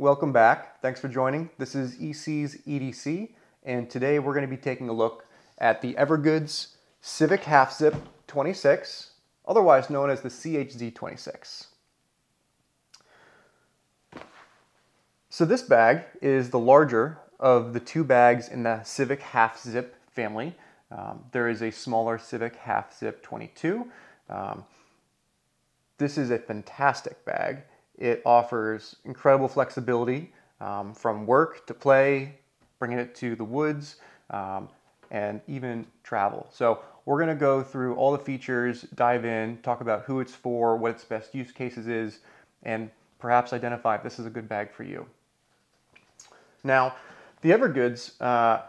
Welcome back. Thanks for joining. This is EC's EDC, and today we're going to be taking a look at the Evergoods Civic Half Zip 26, otherwise known as the CHZ 26. So this bag is the larger of the two bags in the Civic Half Zip family. Um, there is a smaller Civic Half Zip 22. Um, this is a fantastic bag. It offers incredible flexibility um, from work to play, bringing it to the woods, um, and even travel. So we're going to go through all the features, dive in, talk about who it's for, what its best use cases is, and perhaps identify if this is a good bag for you. Now, the Evergoods uh,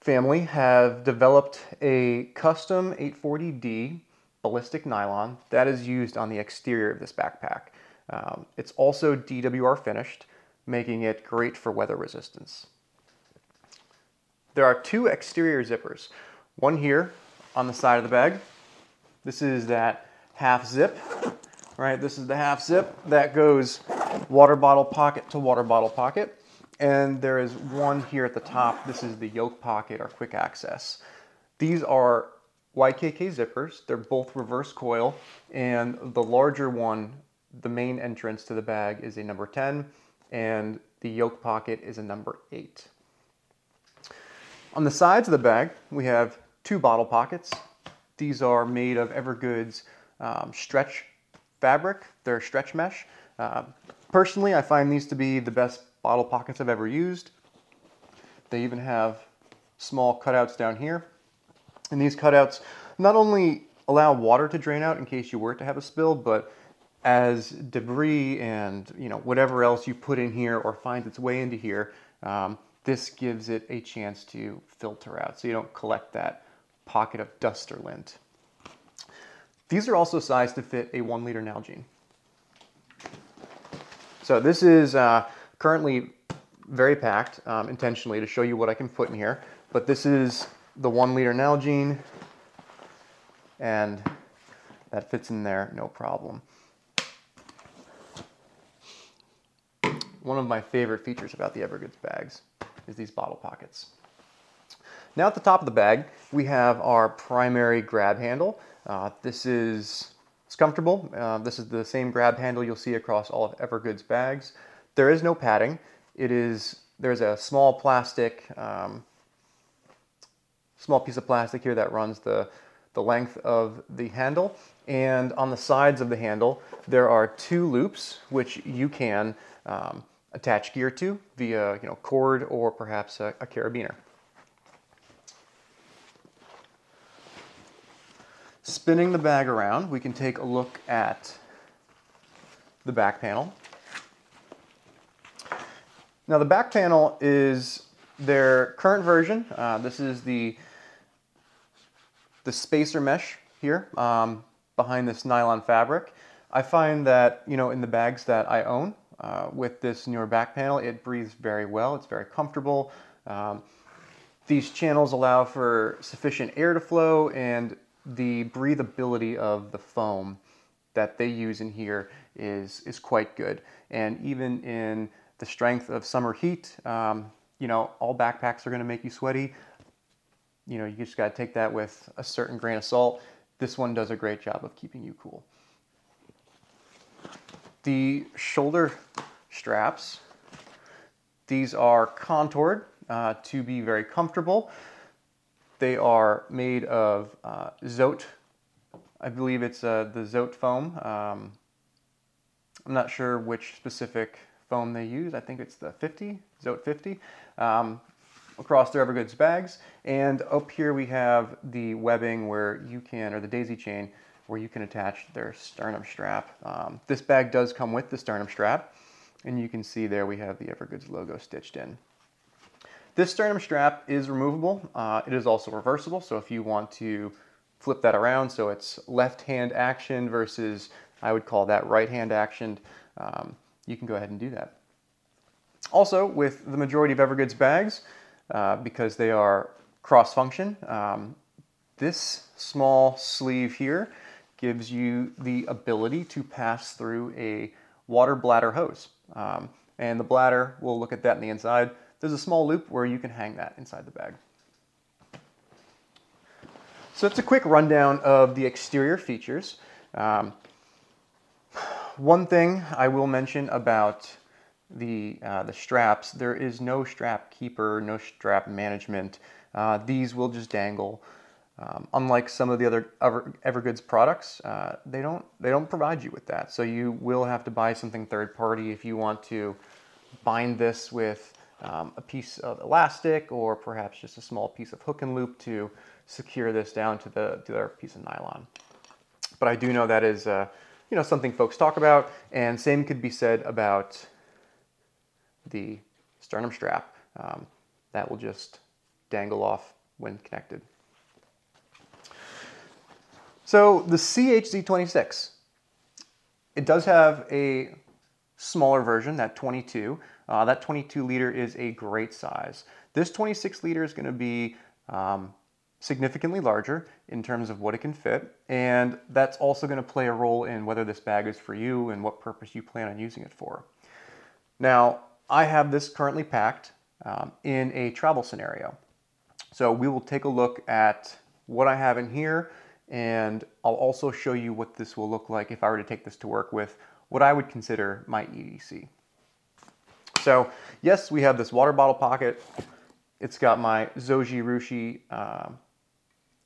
family have developed a custom 840D ballistic nylon that is used on the exterior of this backpack. Um, it's also DWR finished, making it great for weather resistance. There are two exterior zippers, one here on the side of the bag. This is that half zip, right? This is the half zip that goes water bottle pocket to water bottle pocket. And there is one here at the top. This is the yoke pocket or quick access. These are YKK zippers. They're both reverse coil, and the larger one, the main entrance to the bag is a number 10, and the yoke pocket is a number 8. On the sides of the bag, we have two bottle pockets. These are made of Evergoods um, stretch fabric. They're stretch mesh. Uh, personally, I find these to be the best bottle pockets I've ever used. They even have small cutouts down here. And these cutouts not only allow water to drain out in case you were to have a spill, but as debris and you know whatever else you put in here or finds its way into here, um, this gives it a chance to filter out so you don't collect that pocket of dust or lint. These are also sized to fit a one liter Nalgene. So this is uh, currently very packed um, intentionally to show you what I can put in here. But this is the one liter Nalgene and that fits in there no problem. One of my favorite features about the Evergoods bags is these bottle pockets. Now at the top of the bag, we have our primary grab handle. Uh, this is it's comfortable. Uh, this is the same grab handle you'll see across all of Evergoods bags. There is no padding. It is there's a small plastic, um, small piece of plastic here that runs the the length of the handle. And on the sides of the handle, there are two loops which you can um, attach gear to via you know, cord or perhaps a, a carabiner. Spinning the bag around, we can take a look at the back panel. Now the back panel is their current version. Uh, this is the, the spacer mesh here um, behind this nylon fabric. I find that, you know, in the bags that I own, uh, with this newer back panel. It breathes very well. It's very comfortable. Um, these channels allow for sufficient air to flow and the breathability of the foam that they use in here is, is quite good. And even in the strength of summer heat, um, you know, all backpacks are going to make you sweaty. You know, you just got to take that with a certain grain of salt. This one does a great job of keeping you cool. The shoulder straps, these are contoured uh, to be very comfortable. They are made of uh, Zote, I believe it's uh, the Zote foam. Um, I'm not sure which specific foam they use. I think it's the 50, Zote 50, um, across their Evergoods bags. And up here we have the webbing where you can, or the daisy chain, where you can attach their sternum strap. Um, this bag does come with the sternum strap, and you can see there we have the Evergoods logo stitched in. This sternum strap is removable. Uh, it is also reversible, so if you want to flip that around so it's left hand action versus I would call that right hand action, um, you can go ahead and do that. Also, with the majority of Evergoods bags, uh, because they are cross function, um, this small sleeve here gives you the ability to pass through a water bladder hose. Um, And the bladder, we'll look at that in the inside. There's a small loop where you can hang that inside the bag. So it's a quick rundown of the exterior features. Um, one thing I will mention about the, uh, the straps, there is no strap keeper, no strap management. Uh, these will just dangle. Um, unlike some of the other Ever, Evergoods products, uh, they don't they don't provide you with that. So you will have to buy something third party if you want to bind this with um, a piece of elastic or perhaps just a small piece of hook and loop to secure this down to the to their piece of nylon. But I do know that is uh, you know something folks talk about, and same could be said about the sternum strap. Um, that will just dangle off when connected. So the CHZ26, it does have a smaller version, that 22. Uh, that 22 liter is a great size. This 26 liter is going to be um, significantly larger in terms of what it can fit, and that's also going to play a role in whether this bag is for you and what purpose you plan on using it for. Now, I have this currently packed um, in a travel scenario. So we will take a look at what I have in here and I'll also show you what this will look like if I were to take this to work with what I would consider my EDC. So yes, we have this water bottle pocket. It's got my Zojirushi uh,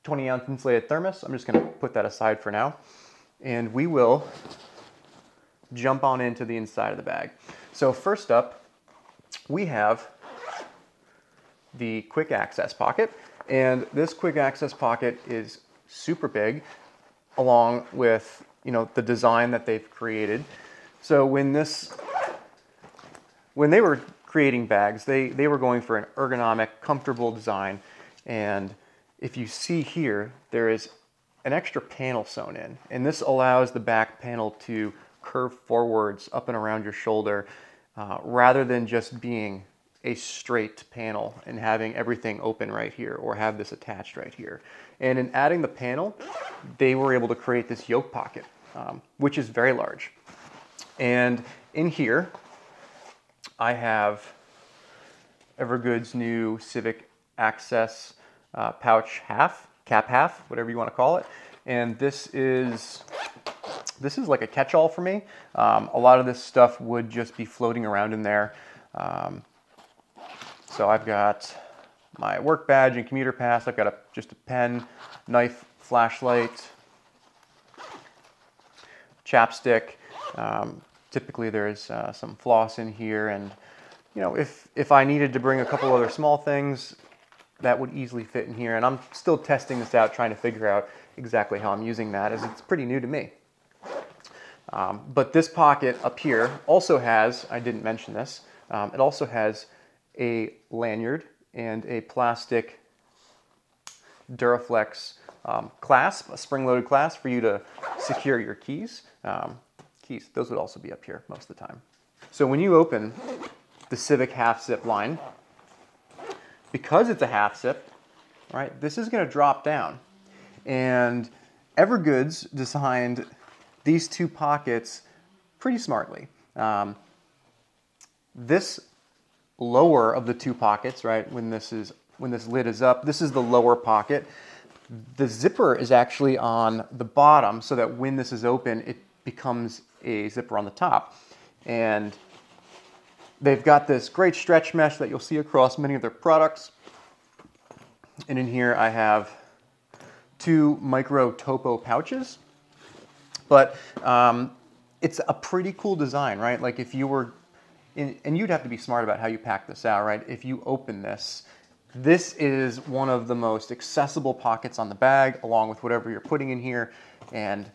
20 ounce insulated thermos. I'm just gonna put that aside for now. And we will jump on into the inside of the bag. So first up, we have the quick access pocket. And this quick access pocket is super big along with you know the design that they've created. So when this when they were creating bags, they, they were going for an ergonomic, comfortable design. And if you see here, there is an extra panel sewn in. And this allows the back panel to curve forwards up and around your shoulder uh, rather than just being a straight panel and having everything open right here or have this attached right here. And in adding the panel, they were able to create this yoke pocket, um, which is very large. And in here, I have Evergood's new Civic Access uh, pouch half, cap half, whatever you want to call it. And this is this is like a catch-all for me. Um, a lot of this stuff would just be floating around in there. Um, so I've got my work badge and commuter pass. I've got a, just a pen, knife, flashlight, chapstick. Um, typically there's uh, some floss in here and you know if if I needed to bring a couple other small things that would easily fit in here and I'm still testing this out trying to figure out exactly how I'm using that as it's pretty new to me. Um, but this pocket up here also has, I didn't mention this, um, it also has a lanyard and a plastic Duraflex um, clasp, a spring-loaded clasp for you to secure your keys. Um, keys, those would also be up here most of the time. So when you open the Civic half zip line, because it's a half zip, right, this is gonna drop down. And Evergoods designed these two pockets pretty smartly. Um, this lower of the two pockets, right, when this is when this lid is up, this is the lower pocket. The zipper is actually on the bottom so that when this is open, it becomes a zipper on the top. And they've got this great stretch mesh that you'll see across many of their products. And in here I have two micro topo pouches. But um, it's a pretty cool design, right? Like if you were and you'd have to be smart about how you pack this out, right? If you open this, this is one of the most accessible pockets on the bag, along with whatever you're putting in here. And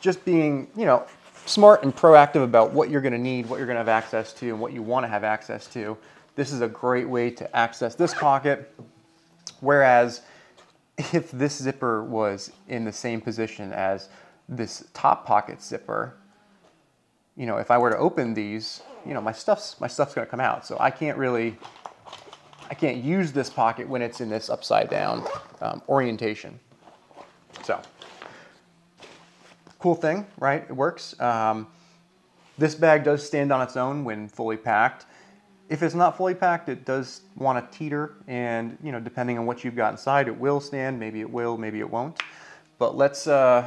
just being, you know, smart and proactive about what you're gonna need, what you're gonna have access to, and what you wanna have access to. This is a great way to access this pocket. Whereas if this zipper was in the same position as this top pocket zipper, you know, if I were to open these, you know, my stuff's my stuff's gonna come out. So I can't really, I can't use this pocket when it's in this upside down um, orientation. So, cool thing, right? It works. Um, This bag does stand on its own when fully packed. If it's not fully packed, it does want to teeter, and you know, depending on what you've got inside, it will stand. Maybe it will, maybe it won't. But let's uh,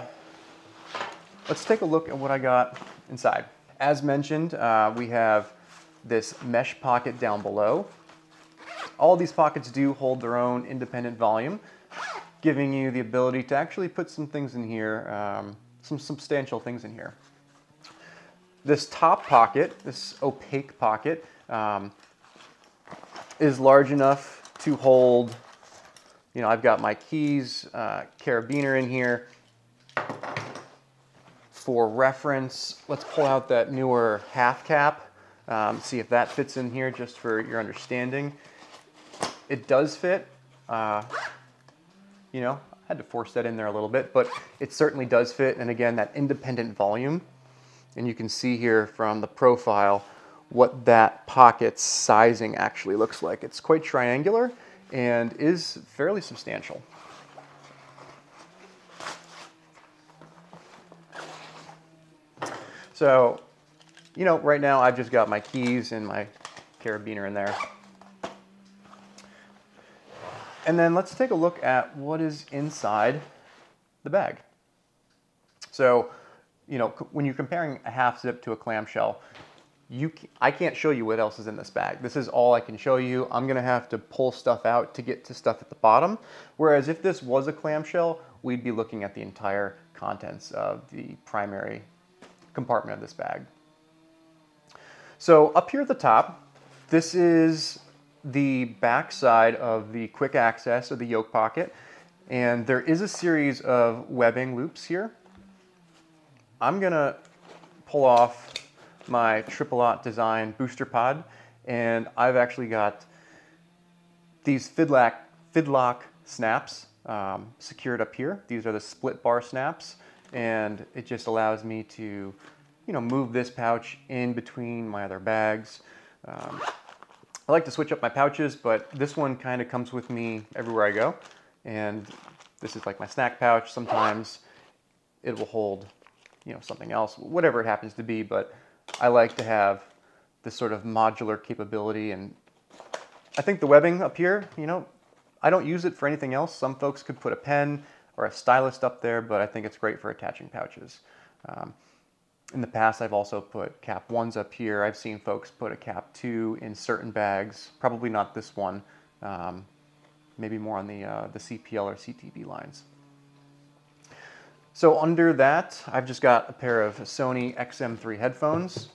let's take a look at what I got inside. As mentioned, uh, we have this mesh pocket down below. All these pockets do hold their own independent volume, giving you the ability to actually put some things in here, um, some substantial things in here. This top pocket, this opaque pocket, um, is large enough to hold, you know, I've got my keys, uh, carabiner in here. For reference, let's pull out that newer half cap, um, see if that fits in here just for your understanding. It does fit. Uh, you know, I had to force that in there a little bit, but it certainly does fit. And again, that independent volume. And you can see here from the profile what that pocket's sizing actually looks like. It's quite triangular and is fairly substantial. So, you know, right now I've just got my keys and my carabiner in there. And then let's take a look at what is inside the bag. So, you know, when you're comparing a half zip to a clamshell, you I can't show you what else is in this bag. This is all I can show you. I'm gonna have to pull stuff out to get to stuff at the bottom. Whereas if this was a clamshell, we'd be looking at the entire contents of the primary compartment of this bag. So up here at the top, this is the back side of the quick access of the yoke pocket. And there is a series of webbing loops here. I'm gonna pull off my Triple Aught design booster pod and I've actually got these Fidlock, Fidlock snaps um, secured up here. These are the split bar snaps and it just allows me to you know, move this pouch in between my other bags. Um, I like to switch up my pouches, but this one kind of comes with me everywhere I go. And this is like my snack pouch. Sometimes it will hold, you know, something else, whatever it happens to be. But I like to have this sort of modular capability. And I think the webbing up here, you know, I don't use it for anything else. Some folks could put a pen or a stylus up there, but I think it's great for attaching pouches. Um, in the past, I've also put cap ones up here. I've seen folks put a cap two in certain bags, probably not this one, um, maybe more on the, uh, the CPL or CTB lines. So under that, I've just got a pair of Sony XM3 headphones.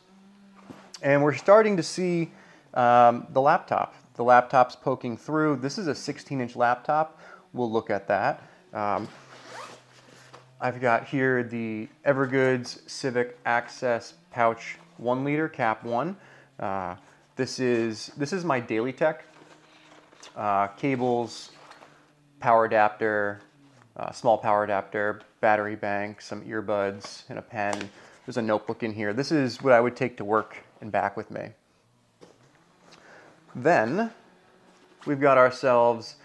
And we're starting to see um, the laptop. The laptop's poking through. This is a 16-inch laptop. We'll look at that. Um, I've got here the Evergoods Civic Access Pouch 1 liter cap 1. Uh, this is this is my daily tech. Uh, cables, power adapter, uh, small power adapter, battery bank, some earbuds, and a pen. There's a notebook in here. This is what I would take to work and back with me. Then we've got ourselves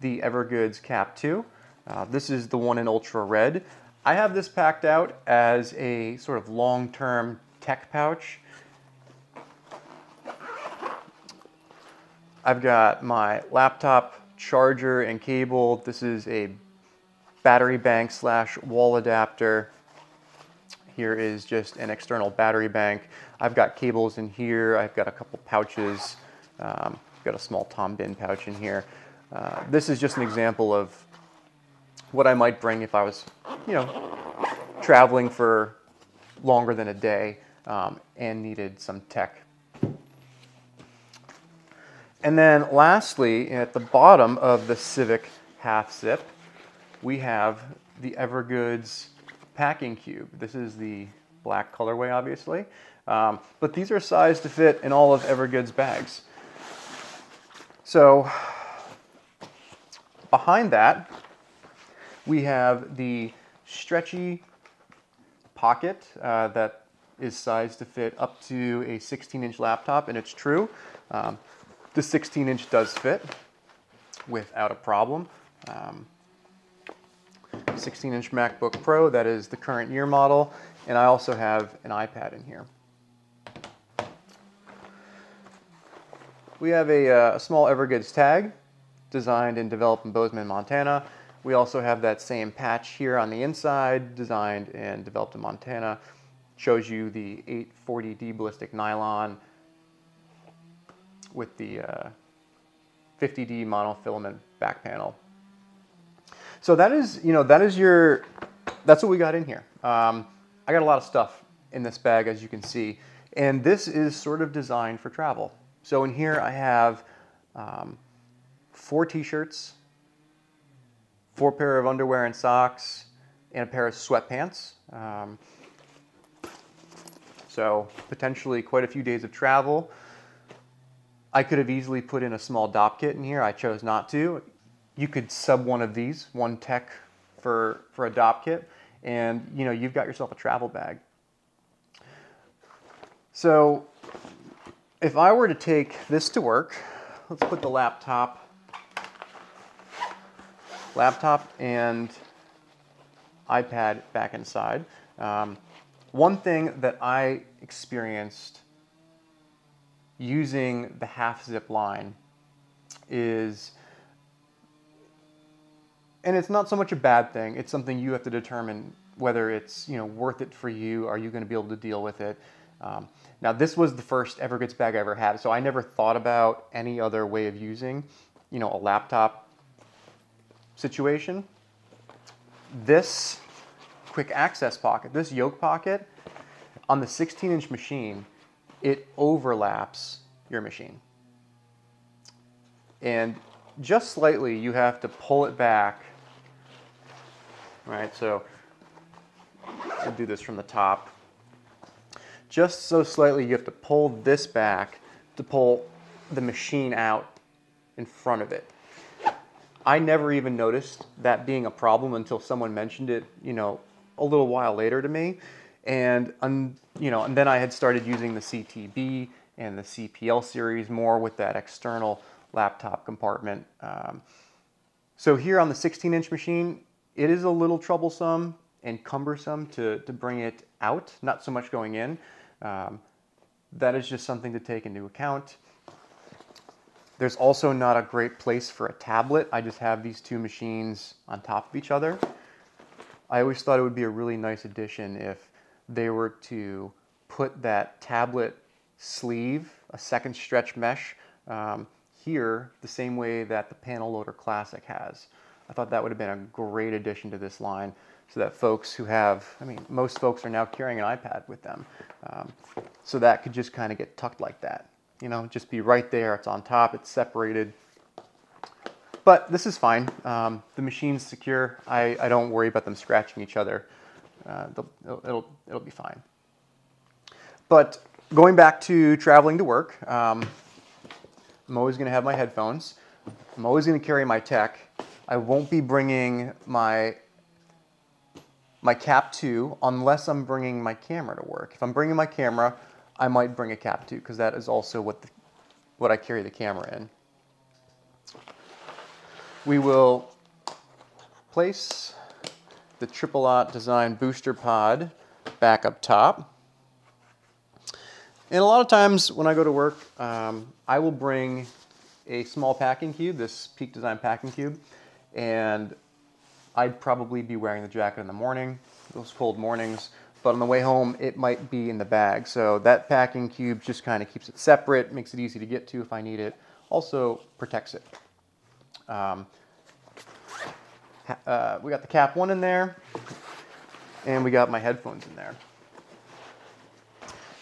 the Evergoods Cap 2. Uh, this is the one in ultra red. I have this packed out as a sort of long-term tech pouch. I've got my laptop charger and cable. This is a battery bank slash wall adapter. Here is just an external battery bank. I've got cables in here. I've got a couple pouches. Um, got a small Tom Bihn pouch in here. Uh, this is just an example of what I might bring if I was, you know, traveling for longer than a day um, and needed some tech. And then lastly, at the bottom of the Civic half zip, we have the Evergoods packing cube. This is the black colorway, obviously. Um, but these are sized to fit in all of Evergoods bags. So behind that, we have the stretchy pocket uh, that is sized to fit up to a 16 inch laptop and it's true. Um, the 16 inch does fit without a problem. Um, 16 inch MacBook Pro, that is the current year model. And I also have an iPad in here. We have a, uh, a small Evergoods tag designed and developed in Bozeman, Montana. We also have that same patch here on the inside, designed and developed in Montana. Shows you the 840D ballistic nylon with the uh, 50D monofilament back panel. So that is, you know, that is your, that's what we got in here. Um, I got a lot of stuff in this bag, as you can see, and this is sort of designed for travel. So in here I have um, four t-shirts, four pair of underwear and socks, and a pair of sweatpants. Um, so potentially quite a few days of travel. I could have easily put in a small Dopp kit in here. I chose not to. You could sub one of these, one tech for, for a Dopp kit, and you know, you've got yourself a travel bag. So if I were to take this to work, let's put the laptop, laptop and iPad back inside. Um, one thing that I experienced using the half zip line is, and it's not so much a bad thing, it's something you have to determine whether it's you know worth it for you, are you going to be able to deal with it. Um, now this was the first Evergoods bag I ever had, so I never thought about any other way of using you know a laptop situation. This quick access pocket, this yoke pocket, on the 16 inch machine, it overlaps your machine. And just slightly, you have to pull it back. All right, so I'll do this from the top. Just so slightly, you have to pull this back to pull the machine out in front of it. I never even noticed that being a problem until someone mentioned it, you know, a little while later to me. And, you know, and then I had started using the CTB and the CPL series more with that external laptop compartment. Um, so here on the 16 inch machine, it is a little troublesome and cumbersome to, to bring it out, not so much going in. Um, that is just something to take into account. There's also not a great place for a tablet. I just have these two machines on top of each other. I always thought it would be a really nice addition if they were to put that tablet sleeve, a second stretch mesh, um, here the same way that the Panel Loader Classic has. I thought that would have been a great addition to this line so that folks who have, I mean, most folks are now carrying an iPad with them. Um, so that could just kind of get tucked like that. You know, just be right there, it's on top, it's separated. But this is fine. Um, the machine's secure. I, I don't worry about them scratching each other uh, it'll, it'll, it'll be fine. But going back to traveling to work, um, I'm always going to have my headphones. I'm always going to carry my tech. I won't be bringing my my cap 2 unless I'm bringing my camera to work. If I'm bringing my camera, I might bring a cap too because that is also what the, what I carry the camera in. We will place the Triple Aught Design booster pod back up top. And a lot of times when I go to work, um, I will bring a small packing cube, this Peak Design packing cube, and I'd probably be wearing the jacket in the morning, those cold mornings, but on the way home, it might be in the bag. So that packing cube just kind of keeps it separate, makes it easy to get to if I need it, also protects it. Um, uh, we got the cap one in there, and we got my headphones in there.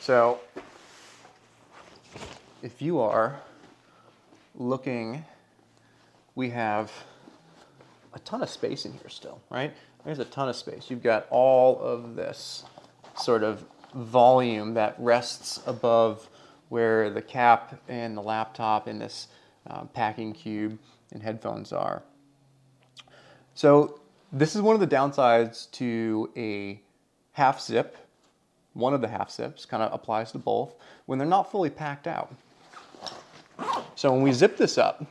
So if you are looking, we have a ton of space in here still, right? There's a ton of space. You've got all of this sort of volume that rests above where the cap and the laptop and this uh, packing cube and headphones are. So this is one of the downsides to a half zip. One of the half zips kind of applies to both when they're not fully packed out. So when we zip this up,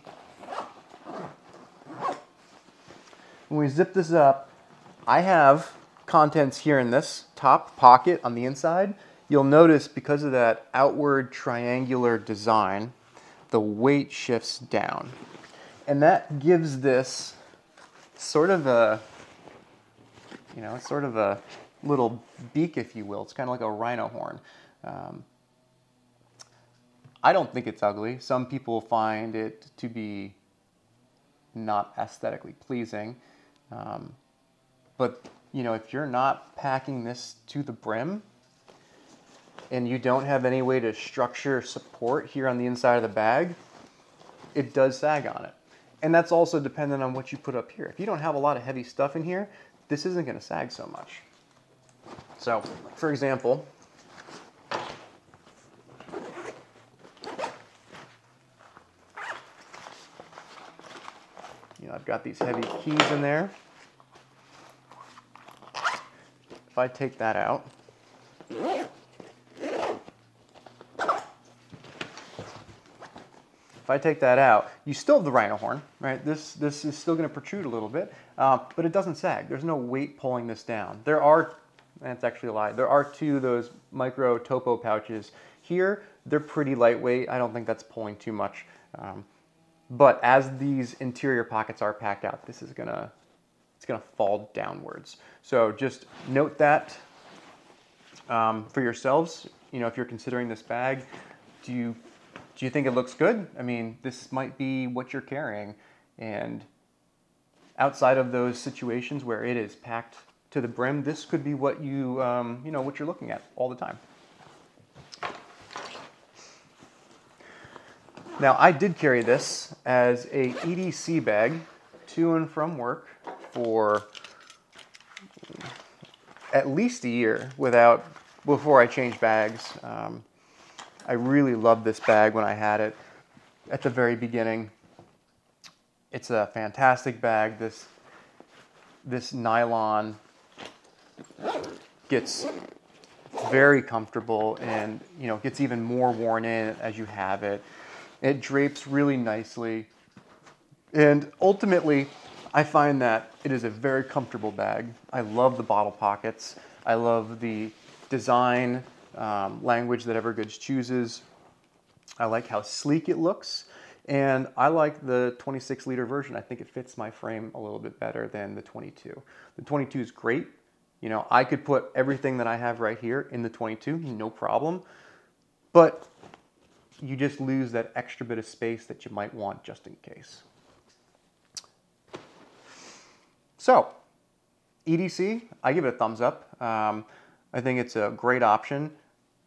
when we zip this up, I have contents here in this top pocket on the inside. You'll notice because of that outward triangular design the weight shifts down. And that gives this sort of a, you know, sort of a little beak, if you will. It's kind of like a rhino horn. Um, I don't think it's ugly. Some people find it to be not aesthetically pleasing. Um, but, you know, if you're not packing this to the brim and you don't have any way to structure support here on the inside of the bag, it does sag on it. And that's also dependent on what you put up here. If you don't have a lot of heavy stuff in here, this isn't going to sag so much. So, for example, you know, I've got these heavy keys in there. If I take that out, If I take that out, you still have the rhino horn, right? This, this is still going to protrude a little bit, uh, but it doesn't sag. There's no weight pulling this down. There are, that's actually a lie, there are two of those micro topo pouches here. They're pretty lightweight. I don't think that's pulling too much. Um, but as these interior pockets are packed out, this is gonna, it's gonna fall downwards. So just note that um, for yourselves. You know, if you're considering this bag, do you do you think it looks good? I mean, this might be what you're carrying. And outside of those situations where it is packed to the brim, this could be what you, um, you know, what you're looking at all the time. Now, I did carry this as a EDC bag to and from work for at least a year without before I changed bags. Um, I really loved this bag when I had it at the very beginning. It's a fantastic bag. This this nylon gets very comfortable and you know gets even more worn in as you have it. It drapes really nicely. And ultimately, I find that it is a very comfortable bag. I love the bottle pockets. I love the design um, language that Evergoods chooses. I like how sleek it looks. And I like the 26 liter version. I think it fits my frame a little bit better than the 22. The 22 is great. You know, I could put everything that I have right here in the 22, no problem. But you just lose that extra bit of space that you might want just in case. So, EDC, I give it a thumbs up. Um, I think it's a great option.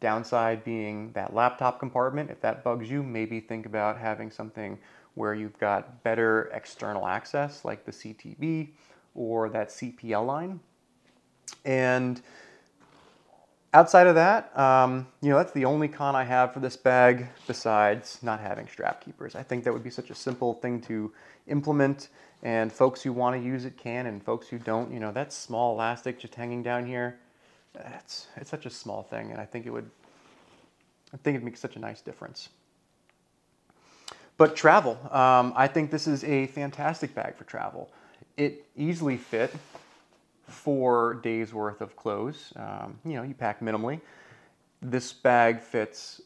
Downside being that laptop compartment. If that bugs you, maybe think about having something where you've got better external access like the CTB or that CPL line. And outside of that, um, you know, that's the only con I have for this bag besides not having strap keepers. I think that would be such a simple thing to implement and folks who want to use it can and folks who don't, you know, that small elastic just hanging down here, it's, it's such a small thing, and I think it would, I think it makes such a nice difference. But travel, um, I think this is a fantastic bag for travel. It easily fit four days worth of clothes. Um, you know, you pack minimally. This bag fits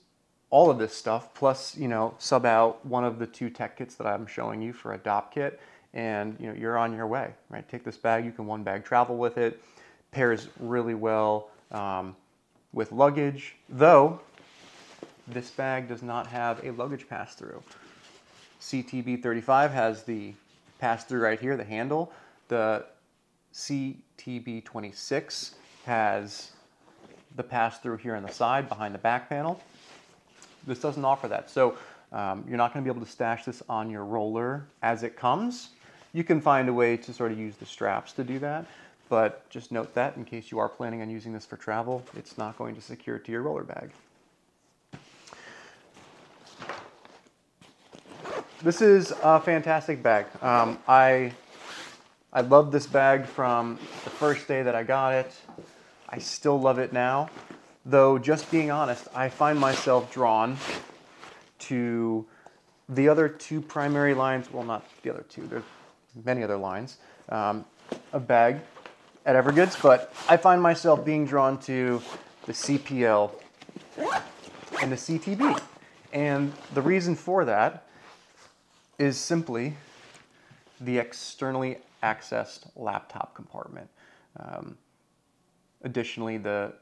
all of this stuff, plus, you know, sub out one of the two tech kits that I'm showing you for a Dopp kit, and, you know, you're on your way, right? Take this bag, you can one bag travel with it pairs really well um, with luggage, though this bag does not have a luggage pass-through. CTB35 has the pass-through right here, the handle. The CTB26 has the pass-through here on the side behind the back panel. This doesn't offer that. So um, you're not going to be able to stash this on your roller as it comes. You can find a way to sort of use the straps to do that. But just note that in case you are planning on using this for travel, it's not going to secure it to your roller bag. This is a fantastic bag. Um, I, I love this bag from the first day that I got it. I still love it now. Though, just being honest, I find myself drawn to the other two primary lines. Well, not the other two, there's many other lines um, of bag at Evergoods, but I find myself being drawn to the CPL and the CTB. And the reason for that is simply the externally accessed laptop compartment. Um, additionally, the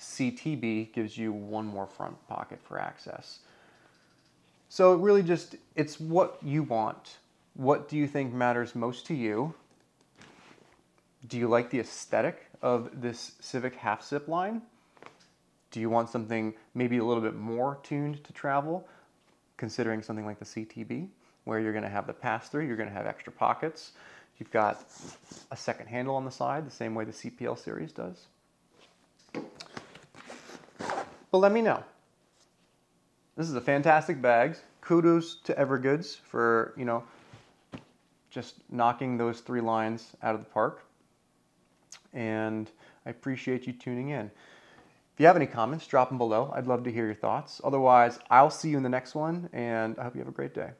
CTB gives you one more front pocket for access. So it really just, it's what you want. What do you think matters most to you? Do you like the aesthetic of this Civic half zip line? Do you want something maybe a little bit more tuned to travel, considering something like the CTB, where you're gonna have the pass-through, you're gonna have extra pockets, you've got a second handle on the side, the same way the CPL series does? But let me know. This is a fantastic bag. Kudos to Evergoods for, you know, just knocking those three lines out of the park. And I appreciate you tuning in. If you have any comments, drop them below. I'd love to hear your thoughts. Otherwise, I'll see you in the next one, and I hope you have a great day.